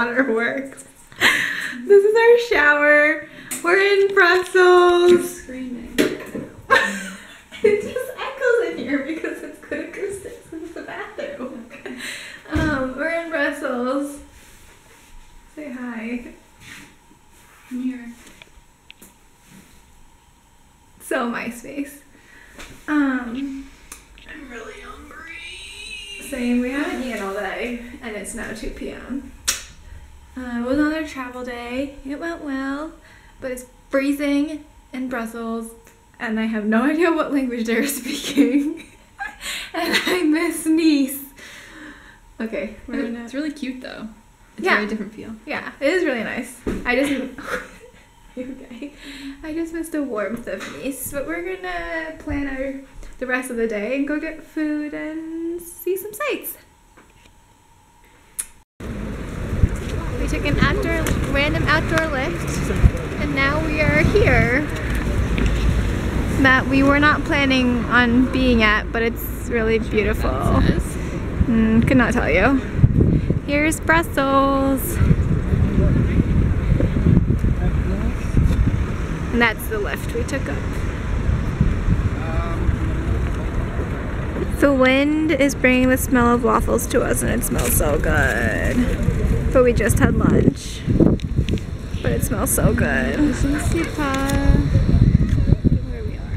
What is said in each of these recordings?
water works. This is our shower. We're in Brussels. Screaming. it just echoes in here because it's good acoustics in the bathroom. Um, we're in Brussels. Say hi. I'm here. So my space. Um, I'm really hungry. same. We haven't eaten all day, and it's now 2 p.m. Uh, it was another travel day. It went well, but it's freezing in Brussels, and I have no idea what language they're speaking. and I miss Nice. Okay, we're gonna. It's really cute though. It's Yeah. a very different feel. Yeah, it is really nice. I just okay. I just missed the warmth of Nice, but we're gonna plan our the rest of the day and go get food and see some sights. Took an outdoor random outdoor lift and now we are here. That we were not planning on being at, but it's really beautiful. Mm, could not tell you. Here's Brussels. And that's the lift we took up. The wind is bringing the smell of waffles to us and it smells so good. But we just had lunch. But it smells so good. Where we are.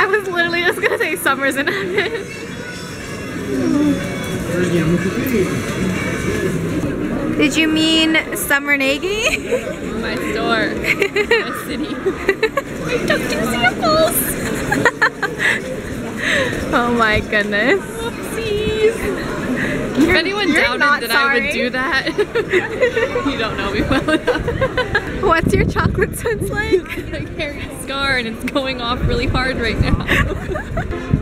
I was literally just gonna say summer's in heaven. Did you mean Summer Nagy? My store. My city. We took two samples. oh my goodness. If anyone you're doubted that I would do that, you don't know me well enough. What's your chocolate sense like? I carry a scar and it's going off really hard right now.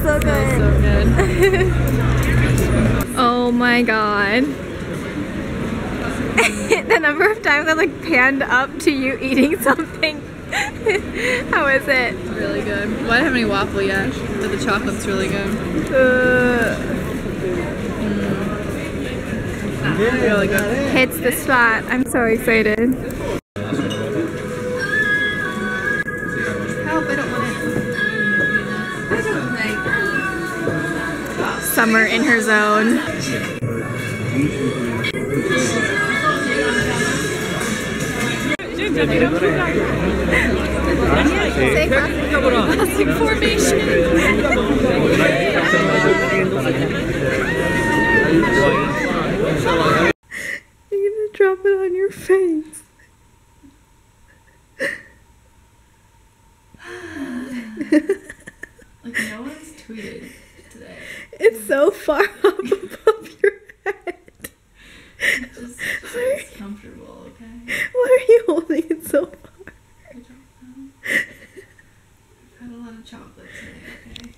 Smells so good. So good. Oh my god. the number of times I like panned up to you eating something. How is it? Really good. Well, I don't have any waffle yet, but the chocolate's really good. Uh, Really good. hits the spot. I'm so excited. Summer in her zone. Say Plastic formation. You're gonna drop it on your face. Like no one's tweeted today. It's so far up above your head. Just it's comfortable, okay? Why are you holding it so far? I don't know. I've had a lot of chocolate today, okay?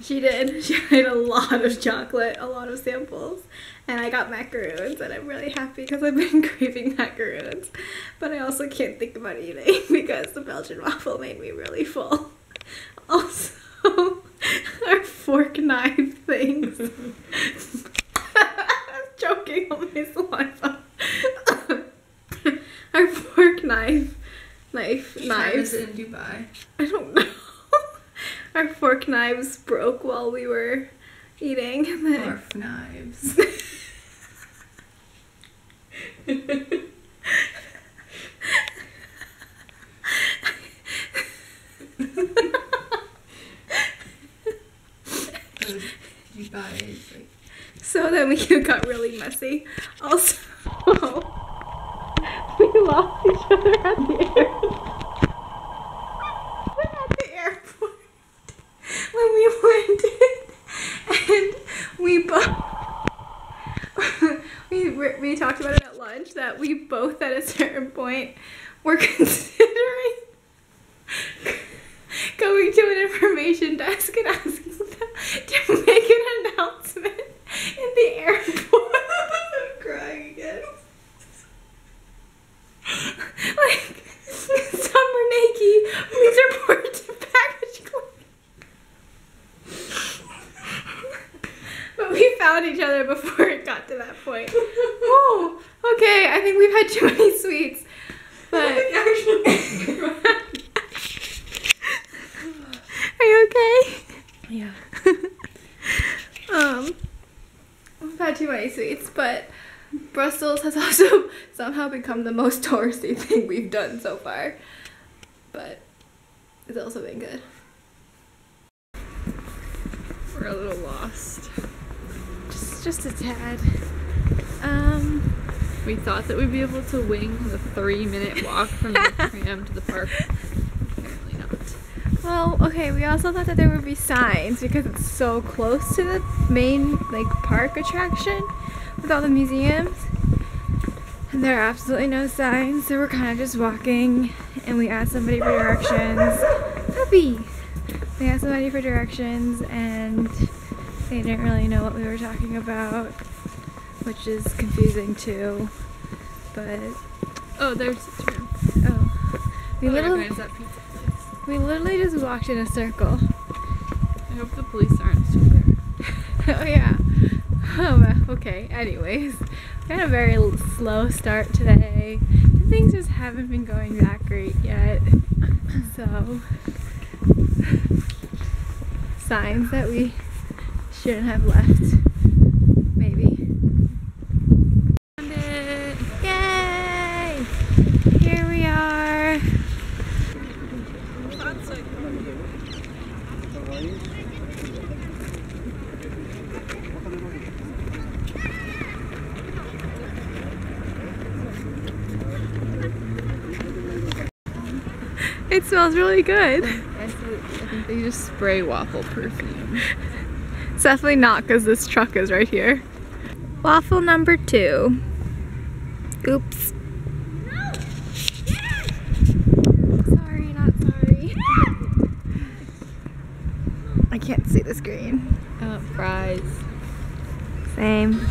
She did. She had a lot of chocolate, a lot of samples. And I got macaroons, and I'm really happy because I've been craving macaroons. But I also can't think about eating because the Belgian waffle made me really full. Also, knife things. I'm joking on my saliva. our fork knife, knife, knives. in Dubai? I don't know. Our fork knives broke while we were eating. And then Barf knives. guys. So then we got really messy. Also, we lost each other at the airport. At the airport when we landed, and we both we we talked about it at lunch that we both at a certain point were considering going to an information desk and asking found each other before it got to that point. Oh, okay. I think we've had too many sweets. But are you okay? Yeah. um, we've had too many sweets, but Brussels has also somehow become the most touristy thing we've done so far. But it's also been good. We're a little lost. Just, just a tad. Um, We thought that we'd be able to wing the three minute walk from the tram to the park. Apparently not. well, okay. We also thought that there would be signs because it's so close to the main like park attraction with all the museums. And there are absolutely no signs, so we're kind of just walking. And we asked somebody for directions. Puppy. We asked somebody for directions, and they didn't really know what we were talking about, which is confusing too. But Oh, there's the tram. oh, we Oh, literally that pizza place. we literally just walked in a circle. I hope the police aren't still there. oh yeah. Oh okay. Anyways, we had a very slow start today. Things just haven't been going that great yet. So signs that we shouldn't have left. Maybe. Found it. Yay! Here we are. It smells really good. I think they just spray waffle perfume. It's definitely not because this truck is right here. Waffle number two. Oops. Sorry, not sorry. I can't see the screen. Uh, fries. Same.